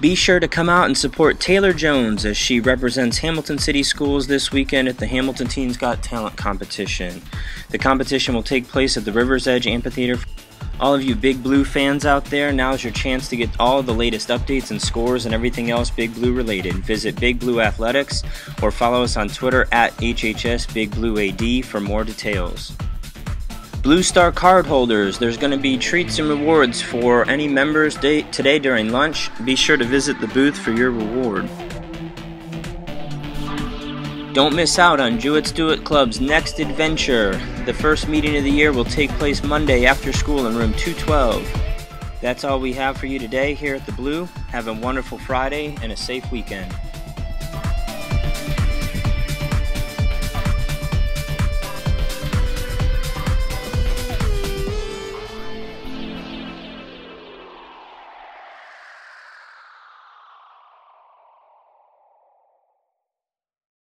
Be sure to come out and support Taylor Jones as she represents Hamilton City Schools this weekend at the Hamilton Teens Got Talent competition. The competition will take place at the River's Edge Amphitheater. All of you Big Blue fans out there, now's your chance to get all the latest updates and scores and everything else Big Blue related. Visit Big Blue Athletics or follow us on Twitter at HHS Big Blue AD for more details. Blue Star card holders, there's going to be treats and rewards for any members day- today during lunch. Be sure to visit the booth for your reward. Don't miss out on Jewett Do It Club's next adventure. The first meeting of the year will take place Monday after school in room 212. That's all we have for you today here at the Blue. Have a wonderful Friday and a safe weekend.